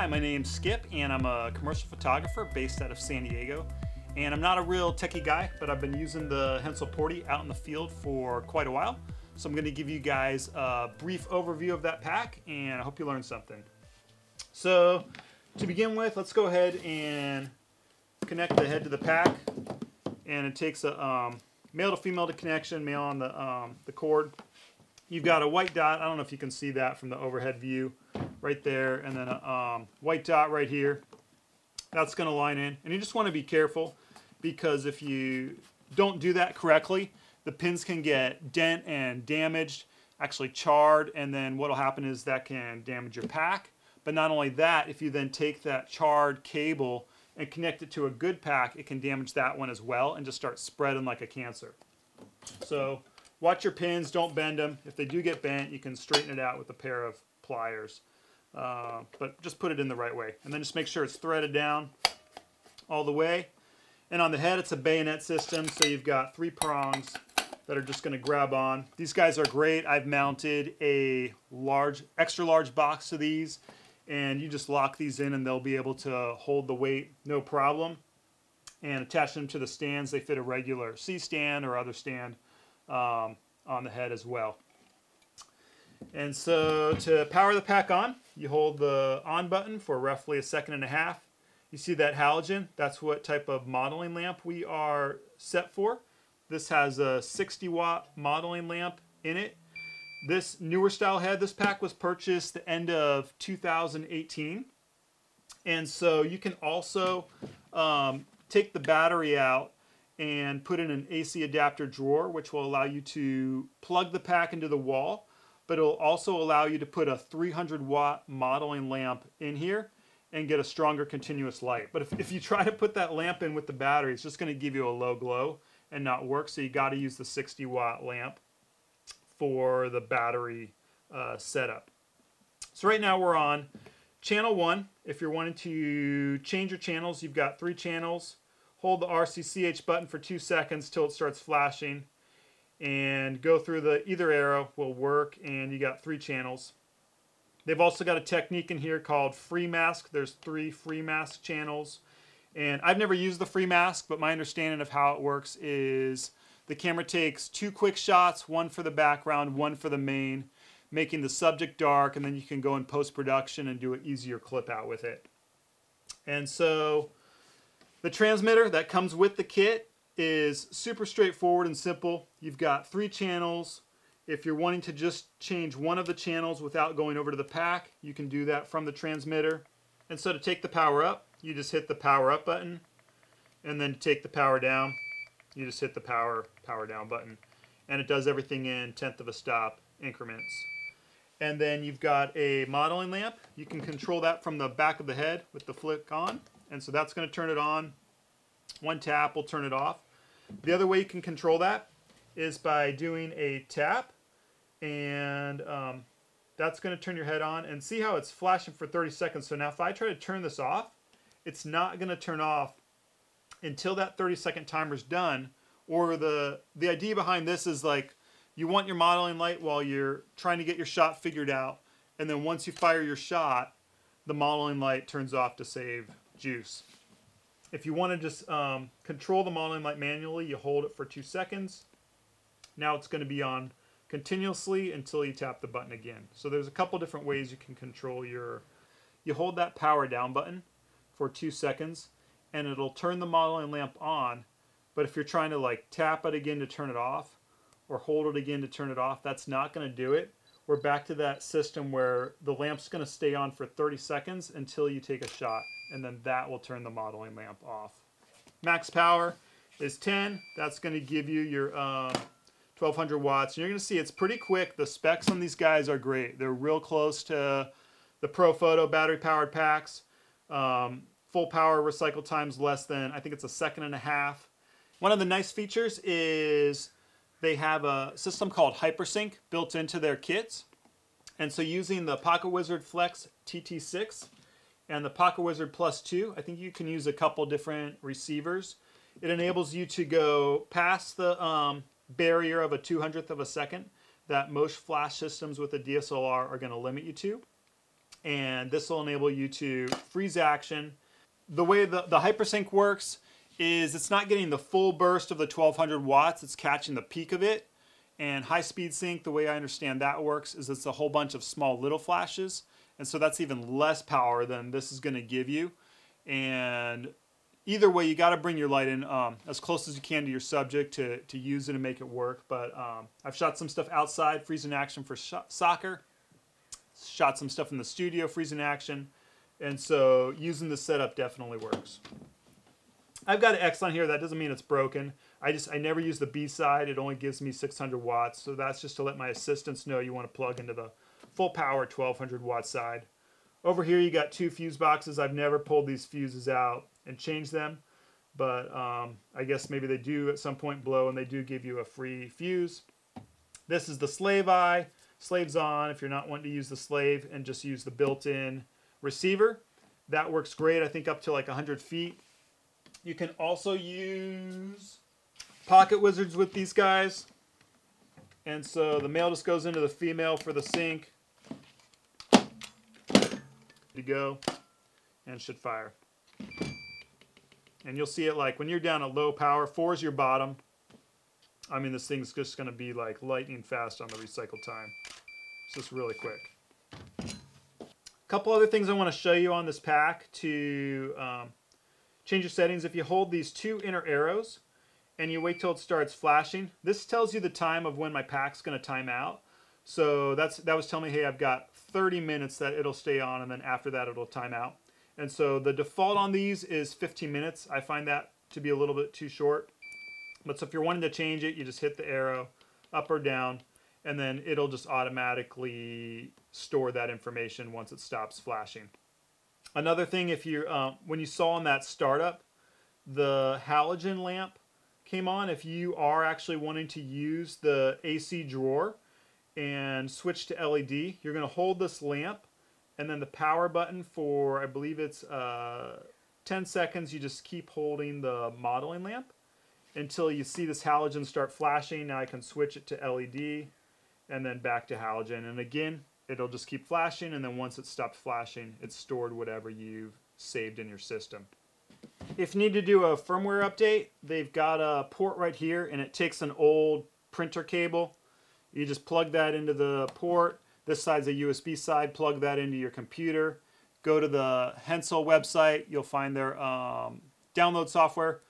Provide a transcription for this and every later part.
Hi, my name's Skip, and I'm a commercial photographer based out of San Diego. And I'm not a real techie guy, but I've been using the Hensel Porty out in the field for quite a while. So I'm going to give you guys a brief overview of that pack, and I hope you learned something. So to begin with, let's go ahead and connect the head to the pack. And it takes a um, male to female to connection, male on the, um, the cord. You've got a white dot. I don't know if you can see that from the overhead view right there. And then a um, white dot right here. That's going to line in. And you just want to be careful because if you don't do that correctly, the pins can get dent and damaged, actually charred. And then what will happen is that can damage your pack. But not only that, if you then take that charred cable and connect it to a good pack, it can damage that one as well and just start spreading like a cancer. So Watch your pins, don't bend them. If they do get bent, you can straighten it out with a pair of pliers. Uh, but just put it in the right way. And then just make sure it's threaded down all the way. And on the head, it's a bayonet system, so you've got three prongs that are just going to grab on. These guys are great. I've mounted a large, extra large box to these, and you just lock these in and they'll be able to hold the weight no problem. And attach them to the stands. They fit a regular C-stand or other stand um, on the head as well. And so to power the pack on, you hold the on button for roughly a second and a half. You see that halogen? That's what type of modeling lamp we are set for. This has a 60 watt modeling lamp in it. This newer style head, this pack was purchased the end of 2018. And so you can also um, take the battery out and put in an AC adapter drawer, which will allow you to plug the pack into the wall, but it'll also allow you to put a 300 watt modeling lamp in here and get a stronger continuous light. But if, if you try to put that lamp in with the battery, it's just gonna give you a low glow and not work. So you gotta use the 60 watt lamp for the battery uh, setup. So right now we're on channel one. If you're wanting to change your channels, you've got three channels hold the RCCH button for two seconds till it starts flashing and go through the either arrow will work and you got three channels. They've also got a technique in here called free mask. There's three free mask channels and I've never used the free mask but my understanding of how it works is the camera takes two quick shots, one for the background, one for the main, making the subject dark and then you can go in post-production and do an easier clip out with it. And so the transmitter that comes with the kit is super straightforward and simple. You've got three channels. If you're wanting to just change one of the channels without going over to the pack, you can do that from the transmitter. And so to take the power up, you just hit the power up button. And then to take the power down, you just hit the power power down button. And it does everything in tenth of a stop increments. And then you've got a modeling lamp. You can control that from the back of the head with the flick on. And so that's going to turn it on. One tap will turn it off. The other way you can control that is by doing a tap. And um, that's going to turn your head on. And see how it's flashing for 30 seconds. So now if I try to turn this off, it's not going to turn off until that 30 second timer is done. Or the, the idea behind this is like you want your modeling light while you're trying to get your shot figured out. And then once you fire your shot, the modeling light turns off to save juice. If you want to just um, control the modeling light manually, you hold it for two seconds. Now it's going to be on continuously until you tap the button again. So there's a couple different ways you can control your, you hold that power down button for two seconds and it'll turn the modeling lamp on. But if you're trying to like tap it again to turn it off or hold it again to turn it off, that's not going to do it we're back to that system where the lamp's going to stay on for 30 seconds until you take a shot, and then that will turn the modeling lamp off. Max power is 10. That's going to give you your um, 1200 watts. And you're going to see it's pretty quick. The specs on these guys are great. They're real close to the Profoto battery powered packs. Um, full power recycle times less than, I think it's a second and a half. One of the nice features is they have a system called HyperSync built into their kits. And so using the Pocket Wizard Flex TT6 and the Pocket Wizard Plus 2, I think you can use a couple different receivers. It enables you to go past the um, barrier of a 200th of a second that most flash systems with a DSLR are going to limit you to. and this will enable you to freeze action. The way the, the hypersync works is it's not getting the full burst of the 1200 watts, it's catching the peak of it. And high speed sync, the way I understand that works is it's a whole bunch of small little flashes. And so that's even less power than this is gonna give you. And either way, you gotta bring your light in um, as close as you can to your subject to, to use it and make it work. But um, I've shot some stuff outside, freezing action for soccer. Shot some stuff in the studio, freezing action. And so using the setup definitely works. I've got an X on here. That doesn't mean it's broken. I just I never use the B side. It only gives me 600 watts. So that's just to let my assistants know you want to plug into the full power 1200 watt side. Over here you got two fuse boxes. I've never pulled these fuses out and changed them. But um, I guess maybe they do at some point blow and they do give you a free fuse. This is the slave eye. Slave's on if you're not wanting to use the slave and just use the built-in receiver. That works great, I think up to like 100 feet. You can also use pocket wizards with these guys. And so the male just goes into the female for the sync. To go and should fire. And you'll see it like when you're down at low power, four is your bottom. I mean, this thing's just going to be like lightning fast on the recycle time. It's just really quick. A couple other things I want to show you on this pack to um, change your settings. If you hold these two inner arrows and you wait till it starts flashing, this tells you the time of when my pack's going to time out. So that's that was telling me, hey, I've got 30 minutes that it'll stay on, and then after that it'll time out. And so the default on these is 15 minutes. I find that to be a little bit too short. But so if you're wanting to change it, you just hit the arrow up or down, and then it'll just automatically store that information once it stops flashing. Another thing, if you uh, when you saw in that startup, the halogen lamp came on. If you are actually wanting to use the AC drawer and switch to LED, you're going to hold this lamp and then the power button for, I believe it's uh, 10 seconds, you just keep holding the modeling lamp until you see this halogen start flashing. Now I can switch it to LED and then back to halogen. And again, it'll just keep flashing and then once it stops flashing, it's stored whatever you've saved in your system. If you need to do a firmware update, they've got a port right here and it takes an old printer cable. You just plug that into the port. This side's a USB side, plug that into your computer. Go to the Hensel website, you'll find their um, download software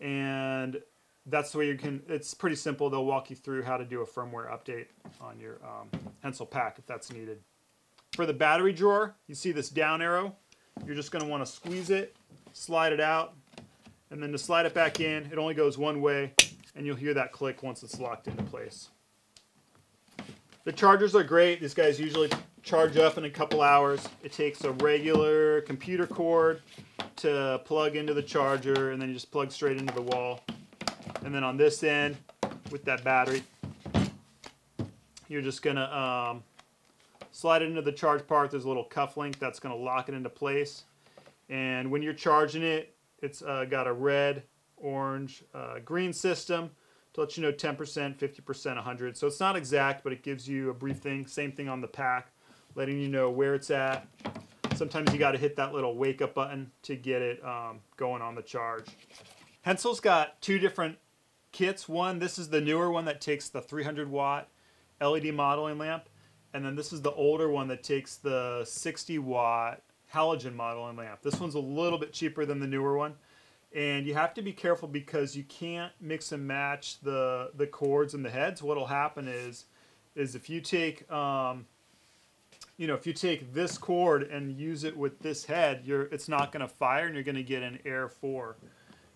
and that's the way you can, it's pretty simple. They'll walk you through how to do a firmware update on your um, Hensel pack if that's needed. For the battery drawer, you see this down arrow. You're just going to want to squeeze it, slide it out, and then to slide it back in, it only goes one way, and you'll hear that click once it's locked into place. The chargers are great. These guys usually charge up in a couple hours. It takes a regular computer cord to plug into the charger, and then you just plug straight into the wall. And then on this end, with that battery, you're just gonna um, slide it into the charge part. There's a little cuff link that's gonna lock it into place. And when you're charging it, it's uh, got a red, orange, uh, green system to let you know 10%, 50%, 100. So it's not exact, but it gives you a brief thing. Same thing on the pack, letting you know where it's at. Sometimes you got to hit that little wake up button to get it um, going on the charge. Hensel's got two different kits. One, this is the newer one that takes the 300 watt LED modeling lamp. And then this is the older one that takes the 60 watt halogen modeling lamp. This one's a little bit cheaper than the newer one. And you have to be careful because you can't mix and match the, the cords and the heads. What'll happen is, is if you take, um, you know, if you take this cord and use it with this head, you're, it's not going to fire and you're going to get an Error 4.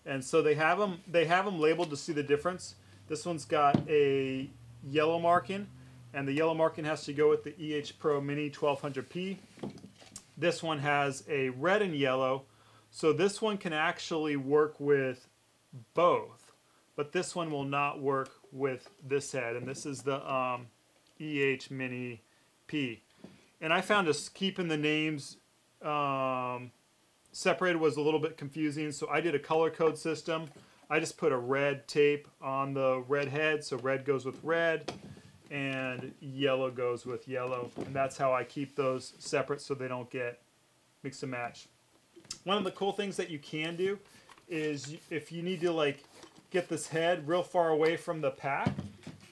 And so they have them they have them labeled to see the difference. This one's got a yellow marking, and the yellow marking has to go with the EH Pro Mini 1200p. This one has a red and yellow, so this one can actually work with both, but this one will not work with this head, and this is the um, EH Mini P. And I found just keeping the names um, separated was a little bit confusing, so I did a color code system. I just put a red tape on the red head, so red goes with red, and yellow goes with yellow. And that's how I keep those separate so they don't get mixed and match. One of the cool things that you can do is if you need to like get this head real far away from the pack,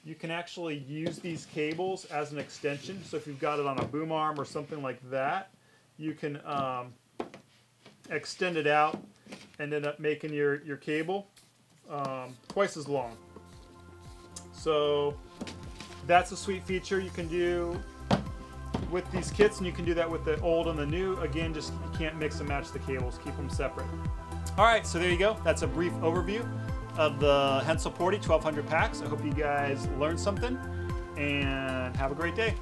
you can actually use these cables as an extension. So if you've got it on a boom arm or something like that, you can um, extend it out and end up making your, your cable um, twice as long. So that's a sweet feature you can do with these kits and you can do that with the old and the new. Again, just you can't mix and match the cables, keep them separate. All right, so there you go. That's a brief overview of the Hensel Porty 1200 packs. I hope you guys learned something and have a great day.